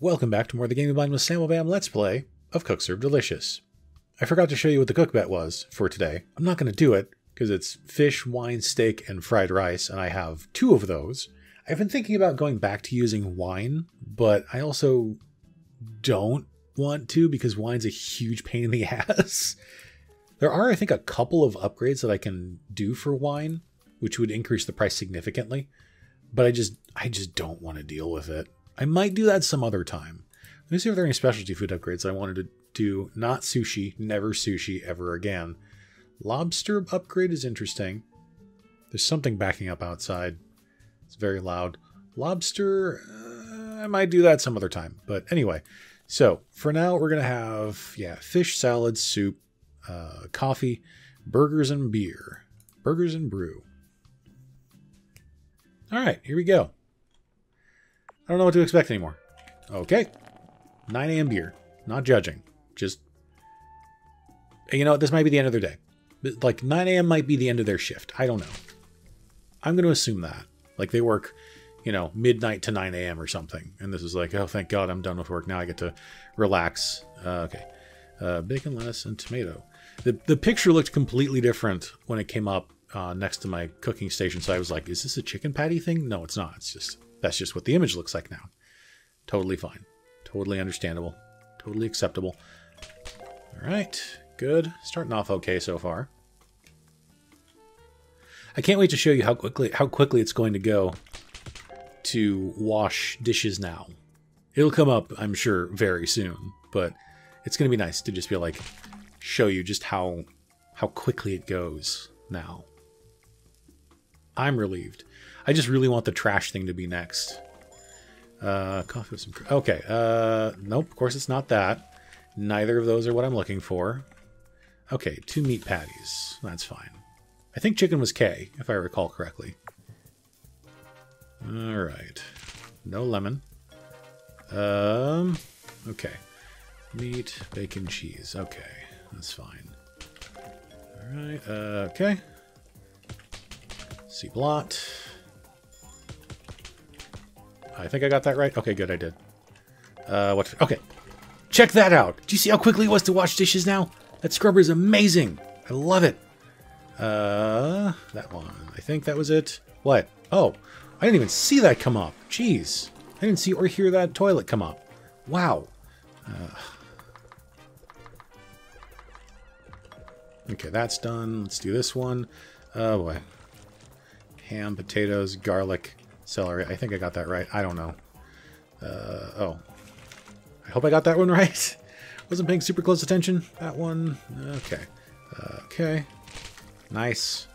Welcome back to more of the Gaming Blind with SammoBam Let's Play of Cook Serve Delicious. I forgot to show you what the cook bet was for today. I'm not going to do it because it's fish, wine, steak, and fried rice, and I have two of those. I've been thinking about going back to using wine, but I also don't want to because wine's a huge pain in the ass. There are, I think, a couple of upgrades that I can do for wine, which would increase the price significantly, but I just I just don't want to deal with it. I might do that some other time. Let me see if there are any specialty food upgrades I wanted to do. Not sushi, never sushi ever again. Lobster upgrade is interesting. There's something backing up outside. It's very loud. Lobster, uh, I might do that some other time. But anyway, so for now we're gonna have yeah fish salad, soup, uh, coffee, burgers and beer, burgers and brew. All right, here we go. I don't know what to expect anymore. Okay. 9 a.m. beer. Not judging. Just, you know, this might be the end of their day. Like 9 a.m. might be the end of their shift. I don't know. I'm going to assume that. Like they work, you know, midnight to 9 a.m. or something. And this is like, oh, thank God I'm done with work. Now I get to relax. Uh, okay. Uh, bacon, lettuce, and tomato. The, the picture looked completely different when it came up uh, next to my cooking station. So I was like, is this a chicken patty thing? No, it's not. It's just that's just what the image looks like now. Totally fine. Totally understandable. Totally acceptable. All right. Good. Starting off okay so far. I can't wait to show you how quickly how quickly it's going to go to wash dishes now. It'll come up, I'm sure, very soon, but it's going to be nice to just be like show you just how how quickly it goes now. I'm relieved. I just really want the trash thing to be next. Uh, coffee with some... Okay. Uh, nope, of course it's not that. Neither of those are what I'm looking for. Okay, two meat patties. That's fine. I think chicken was K, if I recall correctly. Alright. No lemon. Um, okay. Meat, bacon, cheese. Okay, that's fine. Alright, uh, okay. See blot. I think I got that right. Okay, good, I did. Uh, what? Okay, check that out. Do you see how quickly it was to wash dishes now? That scrubber is amazing. I love it. Uh, that one. I think that was it. What? Oh, I didn't even see that come up. Jeez. I didn't see or hear that toilet come up. Wow. Uh, okay, that's done. Let's do this one. Oh, boy. Ham, potatoes, garlic, Celery. I think I got that right. I don't know. Uh, oh. I hope I got that one right. Wasn't paying super close attention. That one. Okay. Uh, okay. Nice.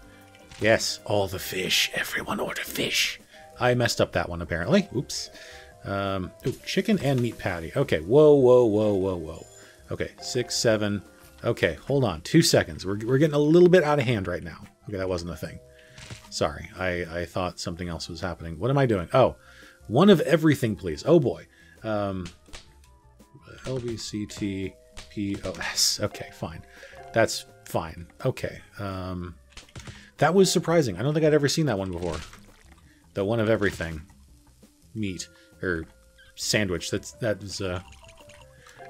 Yes, all the fish. Everyone order fish. I messed up that one, apparently. Oops. Um, ooh, chicken and meat patty. Okay, whoa, whoa, whoa, whoa, whoa. Okay, six, seven. Okay, hold on. Two seconds. We're, we're getting a little bit out of hand right now. Okay, that wasn't a thing. Sorry, I, I thought something else was happening. What am I doing? Oh, one of everything, please. Oh boy. Um, LVCTPOS. Okay, fine. That's fine. Okay. Um, that was surprising. I don't think I'd ever seen that one before. The one of everything. Meat. Or sandwich. That's that was uh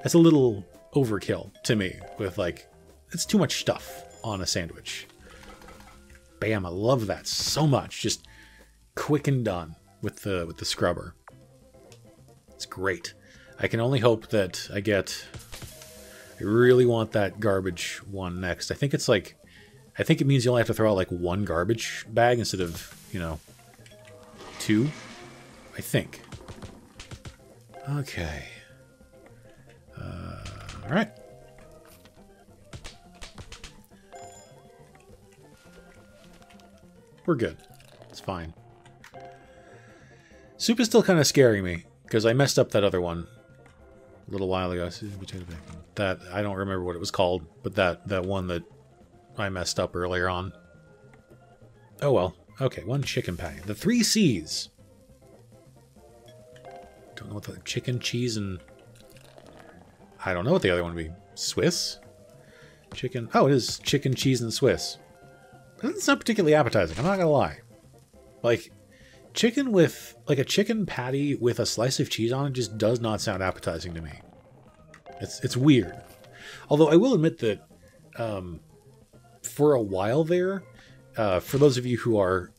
that's a little overkill to me with like it's too much stuff on a sandwich. Bam, I love that so much. Just quick and done with the with the scrubber. It's great. I can only hope that I get I really want that garbage one next. I think it's like I think it means you only have to throw out like one garbage bag instead of, you know, two. I think. Okay. Uh, all right. We're good. It's fine. Soup is still kind of scaring me, because I messed up that other one a little while ago. That, I don't remember what it was called, but that, that one that I messed up earlier on. Oh well. Okay, one chicken patty. The three C's. Don't know what the chicken, cheese, and... I don't know what the other one would be. Swiss? Chicken... Oh, it is chicken, cheese, and Swiss. It's not particularly appetizing, I'm not gonna lie. Like, chicken with like a chicken patty with a slice of cheese on it just does not sound appetizing to me. It's it's weird. Although I will admit that um, for a while there, uh, for those of you who are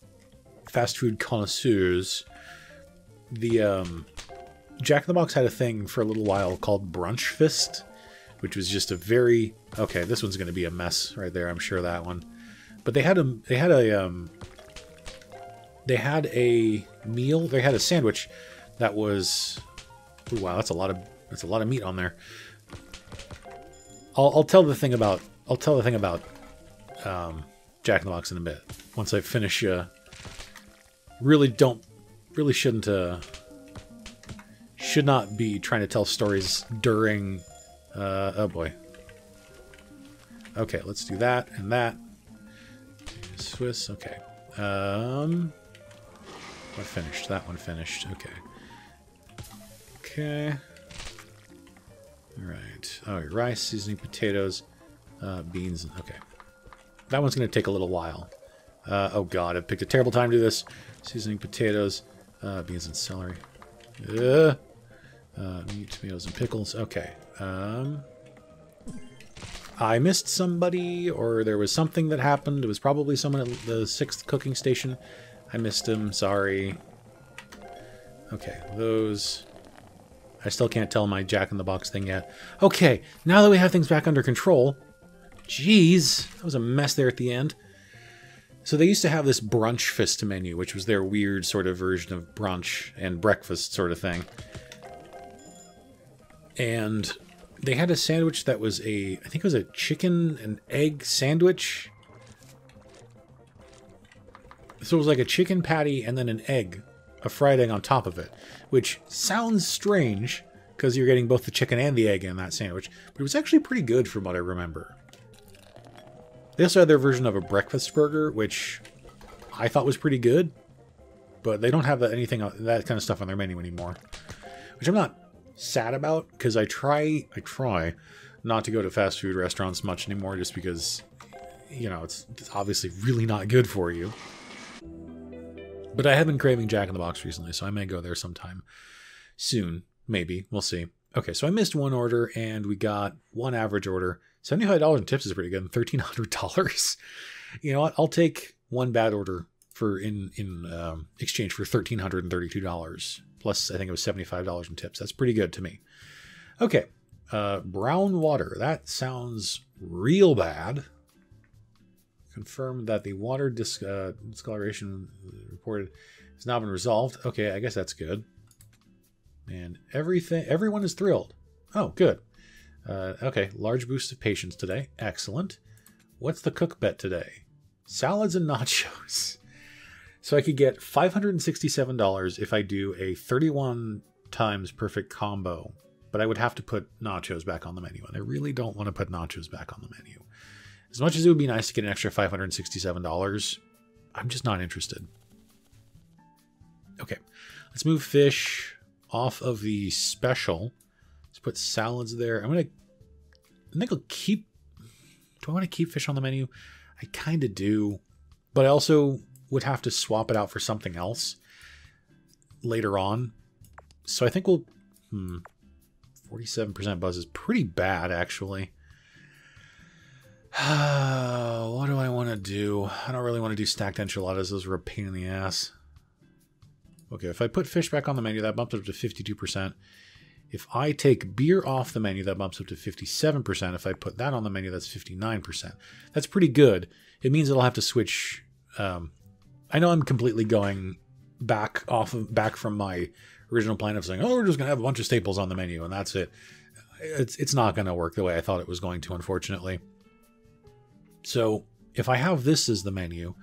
fast food connoisseurs, the um, Jack in the Box had a thing for a little while called Brunchfast, which was just a very okay. This one's going to be a mess right there. I'm sure that one. But they had a they had a um, they had a meal. They had a sandwich that was ooh, wow. That's a lot of that's a lot of meat on there. I'll, I'll tell the thing about I'll tell the thing about um, Jack in the Box in a bit once I finish. Uh, really don't really shouldn't uh, should not be trying to tell stories during. Uh, oh boy. Okay, let's do that and that. Swiss. Okay. Um. What finished? That one finished. Okay. Okay. All right. Oh, rice, seasoning, potatoes, uh, beans. Okay. That one's going to take a little while. Uh, oh god, I picked a terrible time to do this. Seasoning potatoes, uh, beans and celery. Uh, uh, meat, tomatoes, and pickles. Okay. Um, I missed somebody, or there was something that happened. It was probably someone at the sixth cooking station. I missed him. Sorry. Okay, those. I still can't tell my Jack in the Box thing yet. Okay, now that we have things back under control. Jeez, that was a mess there at the end. So they used to have this Brunchfast menu, which was their weird sort of version of brunch and breakfast sort of thing. And they had a sandwich that was a, I think it was a chicken and egg sandwich. So it was like a chicken patty and then an egg, a fried egg on top of it, which sounds strange because you're getting both the chicken and the egg in that sandwich, but it was actually pretty good from what I remember. They also had their version of a breakfast burger, which I thought was pretty good, but they don't have anything that kind of stuff on their menu anymore, which I'm not sad about because I try I try not to go to fast food restaurants much anymore just because you know it's, it's obviously really not good for you. But I have been craving Jack in the Box recently, so I may go there sometime soon. Maybe. We'll see. Okay, so I missed one order and we got one average order. $75 in tips is pretty good. $1,300. You know what? I'll take one bad order for in in um, exchange for $1,332. Plus, I think it was $75 in tips. That's pretty good to me. Okay, uh, brown water. That sounds real bad. Confirmed that the water dis- uh, discoloration reported has now been resolved. Okay, I guess that's good. And everything, everyone is thrilled. Oh, good. Uh, okay, large boost of patience today. Excellent. What's the cook bet today? Salads and nachos. So I could get $567 if I do a 31 times perfect combo, but I would have to put nachos back on the menu, and I really don't want to put nachos back on the menu. As much as it would be nice to get an extra $567, I'm just not interested. Okay, let's move fish off of the special. Let's put salads there. I'm gonna. I think I'll keep. Do I want to keep fish on the menu? I kind of do, but I also would have to swap it out for something else later on. So I think we'll. Hmm. 47% buzz is pretty bad, actually. what do I want to do? I don't really want to do stacked enchiladas. Those are a pain in the ass. Okay, if I put fish back on the menu, that bumps up to 52%. If I take beer off the menu, that bumps up to 57%. If I put that on the menu, that's 59%. That's pretty good. It means I'll have to switch. Um, I know I'm completely going back off of back from my original plan of saying, "Oh, we're just gonna have a bunch of staples on the menu and that's it." It's it's not going to work the way I thought it was going to, unfortunately. So if I have this as the menu,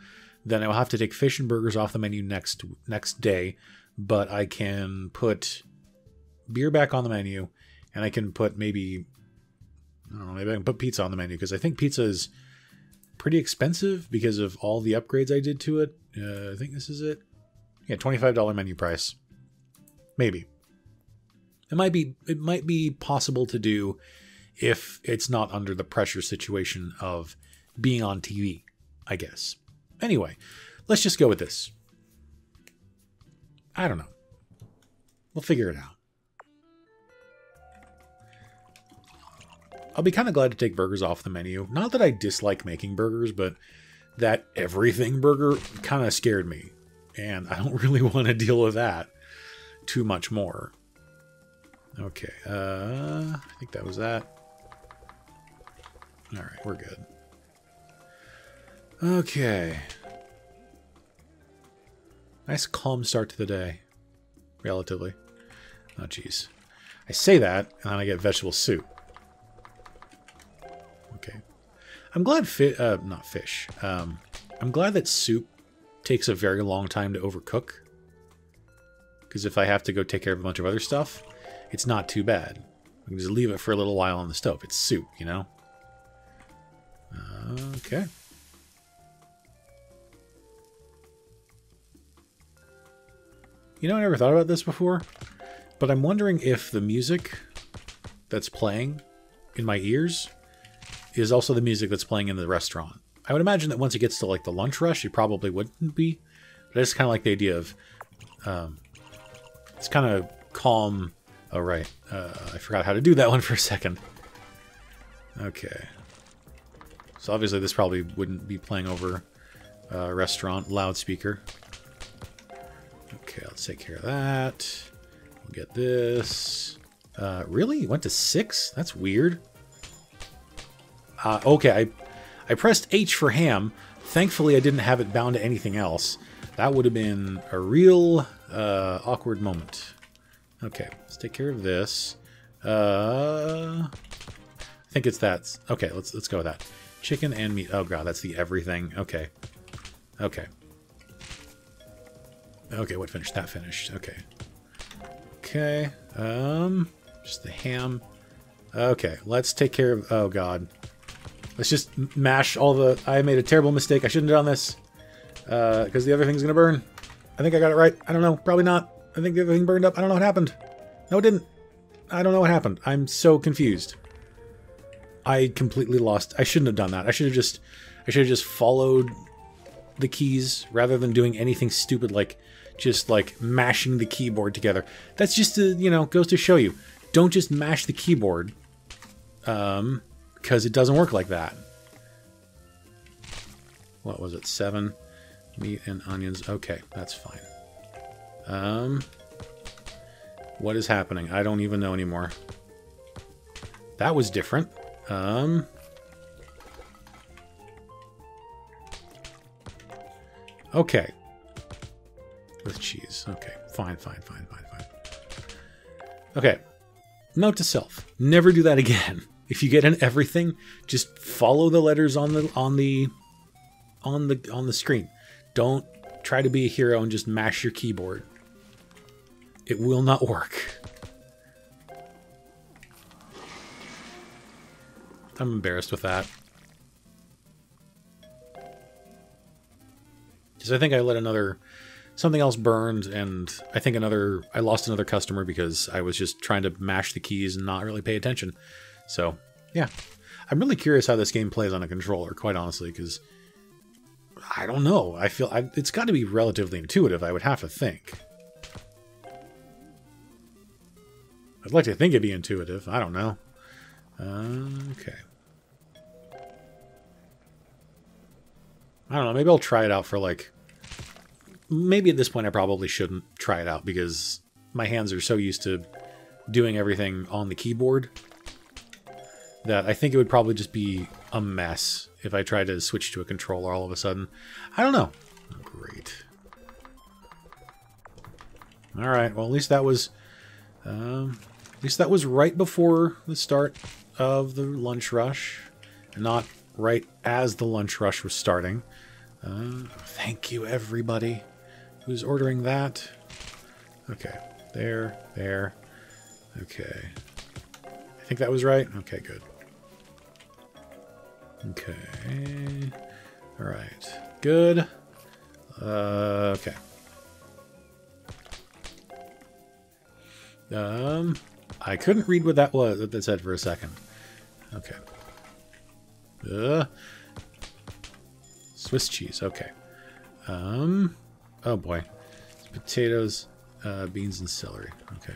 then I'll have to take fish and burgers off the menu next next day, but I can put beer back on the menu, and I can put maybe I don't know, maybe I can put pizza on the menu because I think pizza is pretty expensive because of all the upgrades I did to it. Uh, I think this is it. Yeah, twenty-five dollar menu price. Maybe. It might be it might be possible to do if it's not under the pressure situation of being on TV, I guess. Anyway, let's just go with this. I don't know. We'll figure it out. I'll be kind of glad to take burgers off the menu. Not that I dislike making burgers, but that everything burger kind of scared me. And I don't really want to deal with that too much more. Okay, uh, I think that was that. All right, we're good. Okay. Nice calm start to the day. Relatively. Oh, jeez. I say that, and then I get vegetable soup. Okay. I'm glad uh, not fish. Um, I'm glad that soup takes a very long time to overcook. Because if I have to go take care of a bunch of other stuff, it's not too bad. I can just leave it for a little while on the stove. It's soup, you know? Okay. You know, I never thought about this before, but I'm wondering if the music that's playing in my ears is also the music that's playing in the restaurant. I would imagine that once it gets to like the lunch rush, it probably wouldn't be, but I just kind of like the idea of um, it's kind of calm. Oh, right. Uh, I forgot how to do that one for a second. Okay. So obviously this probably wouldn't be playing over a restaurant loudspeaker. Okay, let's take care of that. We'll get this. Uh, really? Went to six? That's weird. Uh, okay, I, I pressed H for ham. Thankfully, I didn't have it bound to anything else. That would have been a real uh, awkward moment. Okay, let's take care of this. Uh, I think it's that. Okay, let's let's go with that. Chicken and meat. Oh god, that's the everything. Okay. Okay. Okay, what finished? That finished. Okay. Okay. Um, just the ham. Okay, let's take care of. Oh god. Let's just mash all the. I made a terrible mistake. I shouldn't have done this. Uh, because the other thing's gonna burn. I think I got it right. I don't know. Probably not. I think the other thing burned up. I don't know what happened. No, it didn't. I don't know what happened. I'm so confused. I completely lost. I shouldn't have done that. I should have just. I should have just followed the keys rather than doing anything stupid like just like mashing the keyboard together. That's just to, you know, goes to show you. Don't just mash the keyboard. Um, because it doesn't work like that. What was it? Seven meat and onions. Okay, that's fine. Um, what is happening? I don't even know anymore. That was different. Um, okay. With cheese. Okay, fine, fine, fine, fine, fine. Okay. Note to self: never do that again. If you get an everything, just follow the letters on the on the on the on the screen. Don't try to be a hero and just mash your keyboard. It will not work. I'm embarrassed with that. Because I think I let another something else burned and I think another I lost another customer because I was just trying to mash the keys and not really pay attention. So, yeah. I'm really curious how this game plays on a controller, quite honestly, because I don't know. I feel I, it's got to be relatively intuitive, I would have to think. I'd like to think it'd be intuitive. I don't know. Uh, okay. I don't know. Maybe I'll try it out for like. Maybe at this point I probably shouldn't try it out because my hands are so used to doing everything on the keyboard that I think it would probably just be a mess if I tried to switch to a controller all of a sudden. I don't know. Oh, great. All right. Well, at least that was, um, at least that was right before the start of the lunch rush, not right as the lunch rush was starting. Uh, thank you, everybody who's ordering that. Okay, there, there. Okay. I think that was right. Okay, good. Okay. All right. Good. Uh, okay. Um, I couldn't read what that was that said for a second. Okay. Uh, Swiss cheese. Okay. Um. Oh boy. Potatoes. Uh, beans and celery. Okay.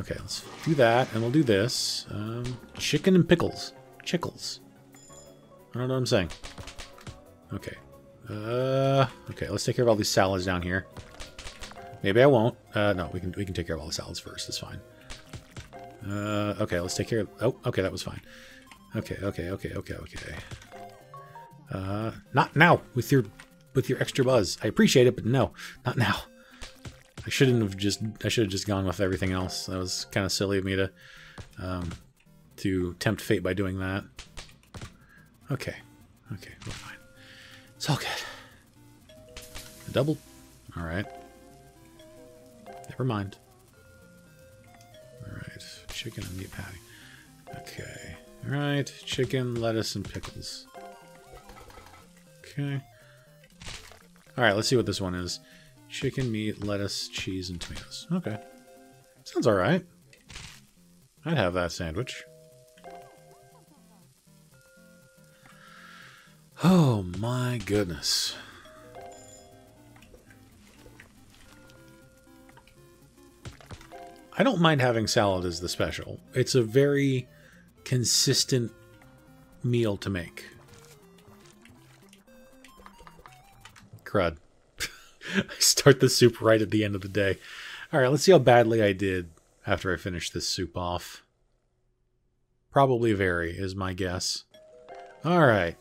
Okay, let's do that, and we'll do this. Um, chicken and pickles. Chickles. I don't know what I'm saying. Okay. Uh, okay, let's take care of all these salads down here. Maybe I won't. Uh, no, we can we can take care of all the salads first. It's fine. Uh, okay, let's take care of... Oh, okay, that was fine. Okay, okay, okay, okay, okay. Uh, not now with your with your extra buzz. I appreciate it, but no, not now. I shouldn't have just. I should have just gone with everything else. That was kind of silly of me to um, to tempt fate by doing that. Okay, okay, we're fine. It's all good. A double. All right. Never mind. All right, chicken and meat patty. Okay. All right, chicken, lettuce, and pickles. Okay. All right, let's see what this one is. Chicken, meat, lettuce, cheese, and tomatoes. Okay. Sounds all right. I'd have that sandwich. Oh my goodness. I don't mind having salad as the special. It's a very consistent meal to make. Crud. I start the soup right at the end of the day. All right, let's see how badly I did after I finish this soup off. Probably very, is my guess. All right.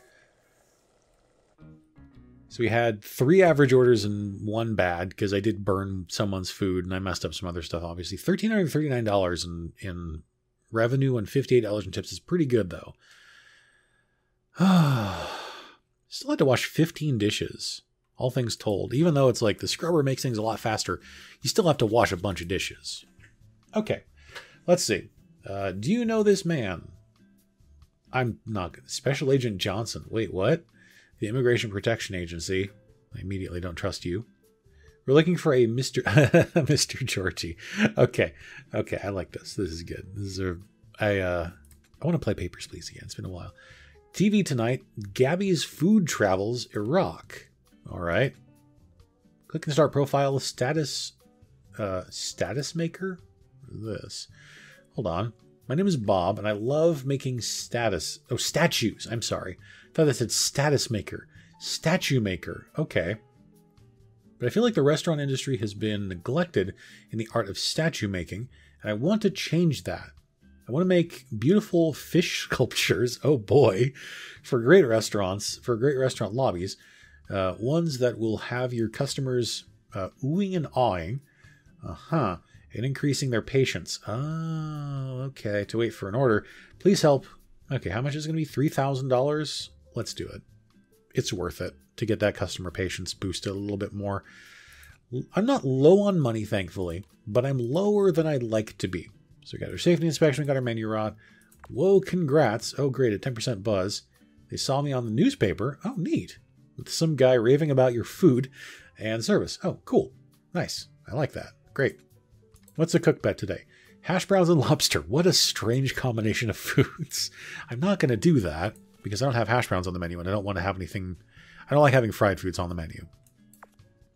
So we had three average orders and one bad because I did burn someone's food and I messed up some other stuff, obviously. $1,339 in, in revenue and $58 in tips is pretty good, though. Still had to wash 15 dishes, all things told. Even though it's like the scrubber makes things a lot faster, you still have to wash a bunch of dishes. Okay, let's see. Uh, do you know this man? I'm not Special Agent Johnson. Wait, what? The Immigration Protection Agency. I immediately don't trust you. We're looking for a Mr. Mr. Georgie. Okay. Okay, I like this. This is good. This is a I uh I want to play Papers, Please again. It's been a while. TV tonight, Gabby's food travels Iraq. All right. Click and start profile status uh status maker. This. Hold on. My name is Bob and I love making status oh statues. I'm sorry. I thought that said status maker. Statue maker. Okay. But I feel like the restaurant industry has been neglected in the art of statue making, and I want to change that. I want to make beautiful fish sculptures, oh boy, for great restaurants, for great restaurant lobbies, uh, ones that will have your customers uh, oohing and awing, uh huh, and increasing their patience. Oh, okay, to wait for an order. Please help. Okay, how much is it going to be? $3,000? Let's do it. It's worth it to get that customer patience boosted a little bit more. I'm not low on money, thankfully, but I'm lower than I'd like to be. So we got our safety inspection, we got our menu rot. Whoa, congrats. Oh, great, a 10% buzz. They saw me on the newspaper. Oh, neat. With some guy raving about your food and service. Oh, cool. Nice. I like that. Great. What's the cook bet today? Hash browns and lobster. What a strange combination of foods. I'm not going to do that because I don't have hash browns on the menu and I don't want to have anything. I don't like having fried foods on the menu.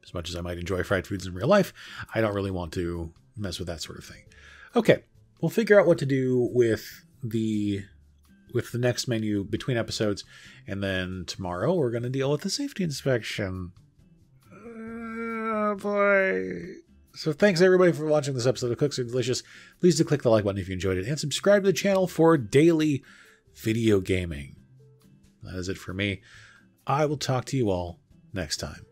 As much as I might enjoy fried foods in real life, I don't really want to mess with that sort of thing. Okay, we'll figure out what to do with the with the next menu between episodes, and then tomorrow we're going to deal with the safety inspection. Oh boy. So thanks everybody for watching this episode of Cook Serve Delicious. Please do click the like button if you enjoyed it, and subscribe to the channel for daily video gaming. That is it for me. I will talk to you all next time.